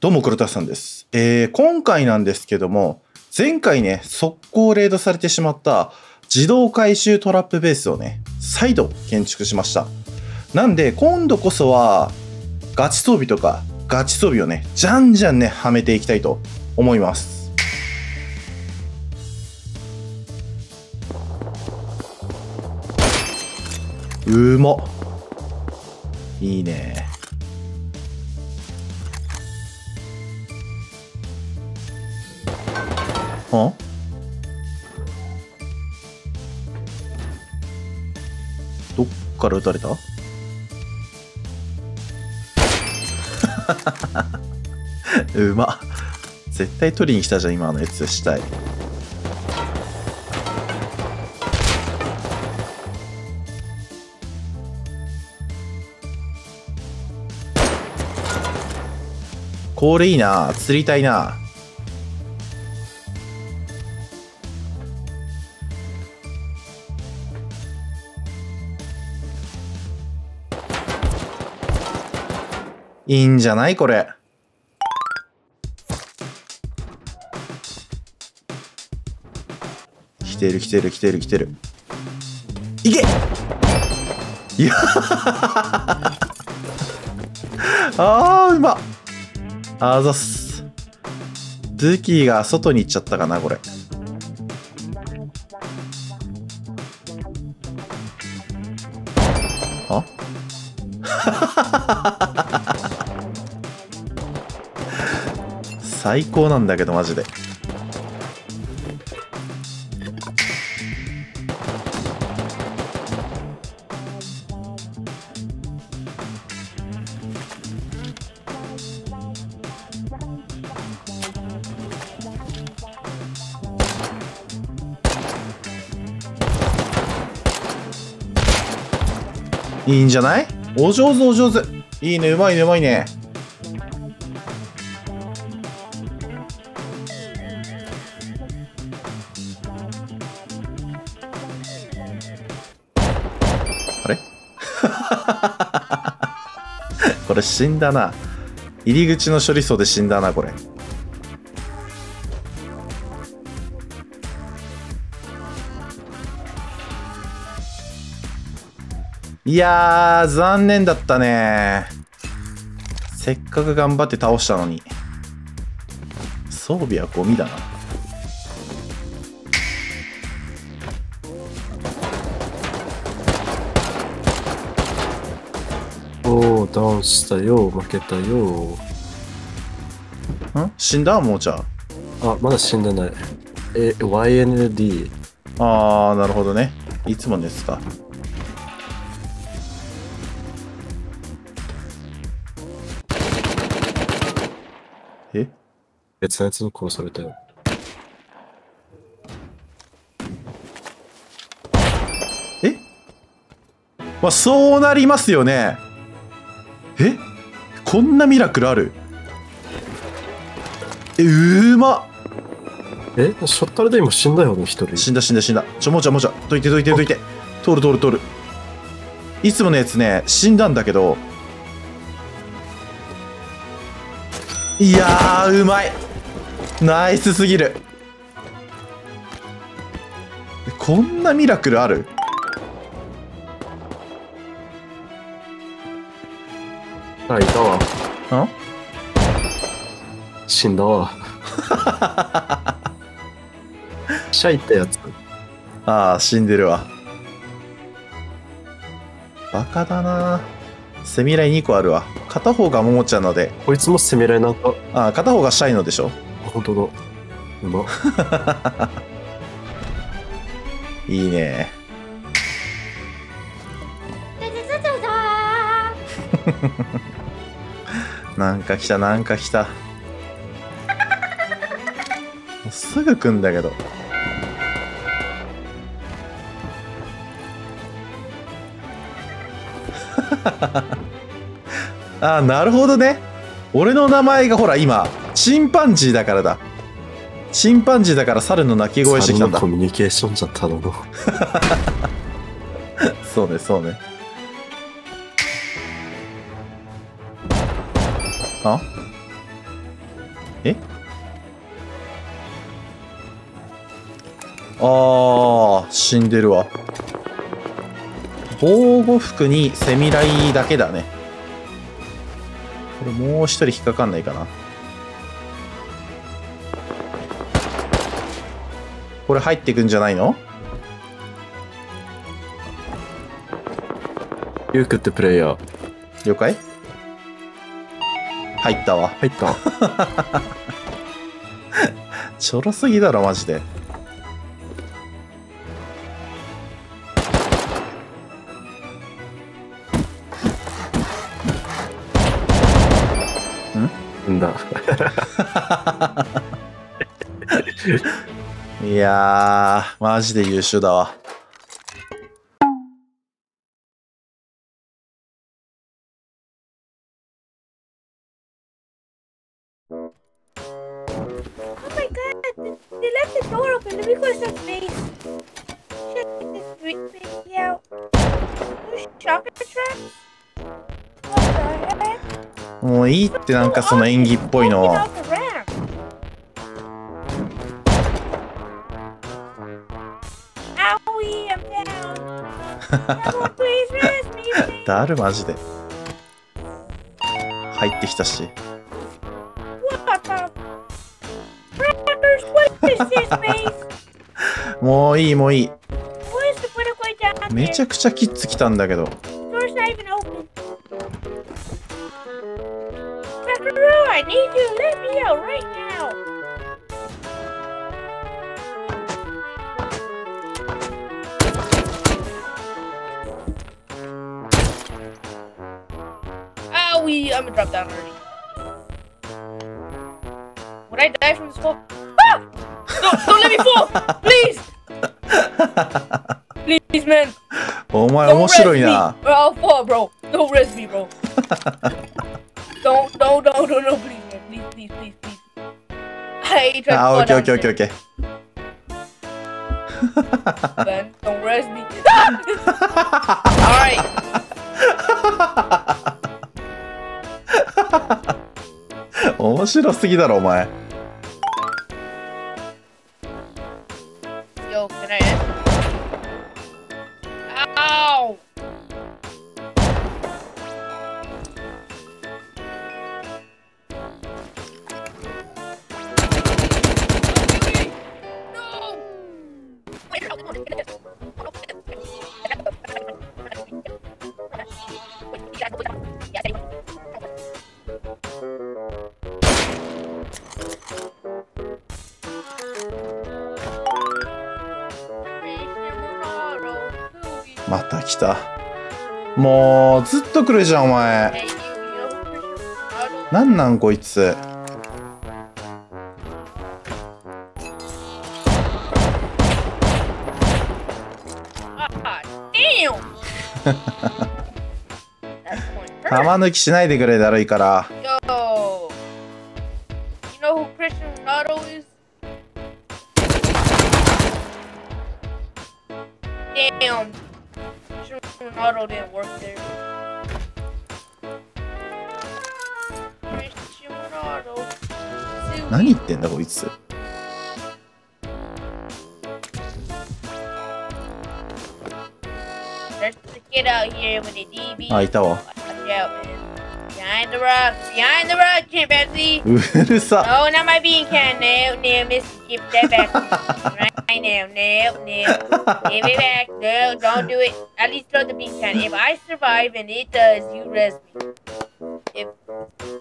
どうも黒田さんです。えー、今回なんですけども、前回ね、速攻レードされてしまった自動回収トラップベースをね、再度建築しました。なんで、今度こそは、ガチ装備とか、ガチ装備をね、じゃんじゃんね、はめていきたいと思います。うまっ。いいね。はどっから撃たれた？うま。絶対取りに来たじゃん今のやつしたいこれいいな釣りたいな。いいんじゃない？これ。来てる来てる来てる来てる。いけいや あーうまっあざっす。武器が外に行っちゃったかなこれ。あ？最高なんだけどマジで。いいんじゃない？お上手お上手。いいねうまいねうまいね。これ死んだな入り口の処理層で死んだなこれいやー、残念だったねせっかく頑張って倒したのに。装備はゴミだな。ダウンしたよ、負けたよ。ん？死んだ？もうちゃあ、まだ死んでない。え、YND。あー、なるほどね。いつものやつか。え？別のやつに殺されたよ。え？まあ、そうなりますよね。え？こんなミラクルある？え、うーまっえ、ショッタルで今死んだよね、一人。死んだ死んだ死んだ。ちょ、もうちゃもうちゃ。どいてどいてどいて。通る通る通る。いつものやつね、死んだんだけど。いやー、うまい。ナイスすぎる。こんなミラクルある？あ、いたわ。ん？死んだわ。シャイってやつ。ああ、死んでるわ。バカだなセミライ2個あるわ。片方がももちゃんので、こいつも攻められなんか、ああ、片方がシャイのでしょ？本当だ。うま。いいね。なんか来た、なんか来た。すぐ来んだけど。ああ、なるほどね。俺の名前がほら今、チンパンジーだからだ。チンパンジーだから猿の鳴き声してきたんだ猿のコ。ミュニケーションじゃったのの。そうね、そうね。あえ？あー死んでるわ。防護服にセミライだけだね。これもう一人引っかかんないかな。これ入ってくんじゃないの？You could player. 了解入ったわ。入った。ちょろすぎだろマジで。ん？だ。いやーマジで優秀だわ the door open. Let me go to. Check this big baby out. Shocker traps? もういいってなんかその演技っぽいの me. だるマジで入ってきたし What the? What is this space? もういいもういいめ?ちゃくちゃキッズ来たんだけど. Owie, I'm gonna drop down already. Would I die from this fall? Ah! No, don't let me fall! Please! Please, man. お前 Don't 面白いな I'll fall, bro. Don't res me, bro. don't, don't, don't, don't, no, please, man. Please, please, please, please. I trying to あ fall down ケーオッケーオッ there, ケー man. Don't res me. Alright. 面白すぎだろお前また来た。もうずっと来るじゃんお前。なんなんこいつ。玉抜きしないでくれだるいから。Damn. Christian Ronaldo didn't work there. Ronaldo. Sue 何言ってんだこいつ the kid out here with a DB. あいたわ Watch out, man. Behind the rock. Behind the rock, chimpanzee. うるさ Oh, not my bean can. No, no, miss. Give that back. right now. No, no. Give it back. No, don't do it. At least throw the bean can. If I survive and it does, you res me. If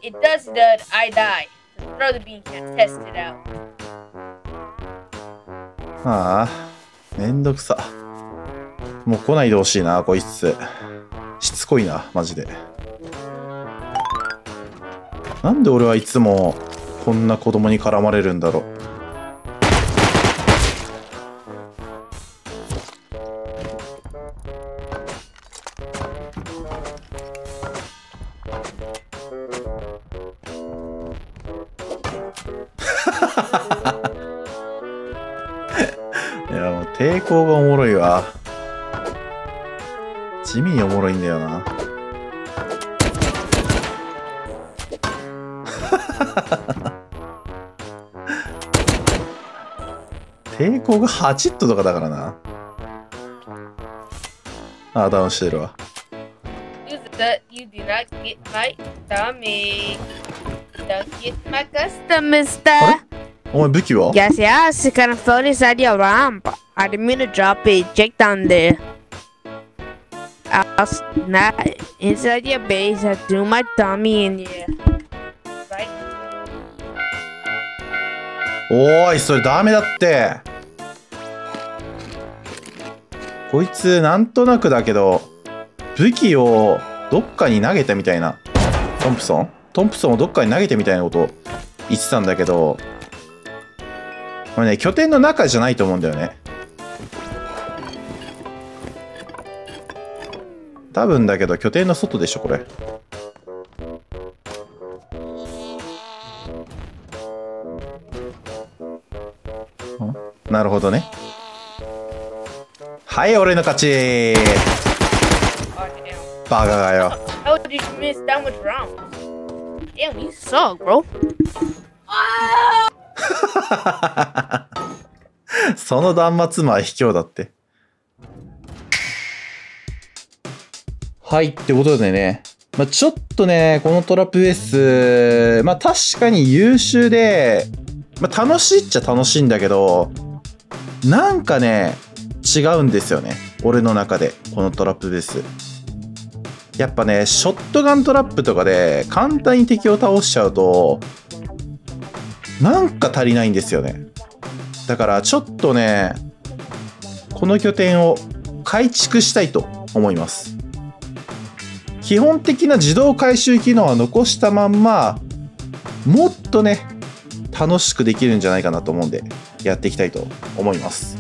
it does that, I die. So throw the bean can. Test it out. ああめんどくさもう来ないでほしいなこいつしつこいなマジでなんで俺はいつもこんな子供に絡まれるんだろう？いやもう抵抗がおもろいわ。地味におもろいんだよな。抵抗が8ットとかだからな。あ、ダウンしてるわ。You, the, you do not get my dummy. Don't get my custom, mister. What? お前武器は Yes, yes, it kind of fell inside your ramp. I didn't mean to drop it. Check down there. I was not inside your base. I threw my dummy in there. おーい、それダメだって。こいつ、なんとなくだけど、武器をどっかに投げたみたいな。トンプソン？トンプソンをどっかに投げてみたいなこと言ってたんだけど、これね、拠点の中じゃないと思うんだよね。多分だけど、拠点の外でしょ、これ。はい、俺の勝ち Oh. バカがよ。How did you miss that much rounds? Damn, you suck, bro. その断末魔は卑怯だって。はい、ってことでね。まあ、ちょっとね、このトラップベース、まあ確かに優秀で、まあ楽しいっちゃ楽しいんだけど、なんかね、違うんですよね。俺の中で、このトラップベース。やっぱね、ショットガントラップとかで簡単に敵を倒しちゃうと、なんか足りないんですよね。だからちょっとね、この拠点を改築したいと思います。基本的な自動回収機能は残したまんま、もっとね、楽しくできるんじゃないかなと思うんで、やっていきたいと思います。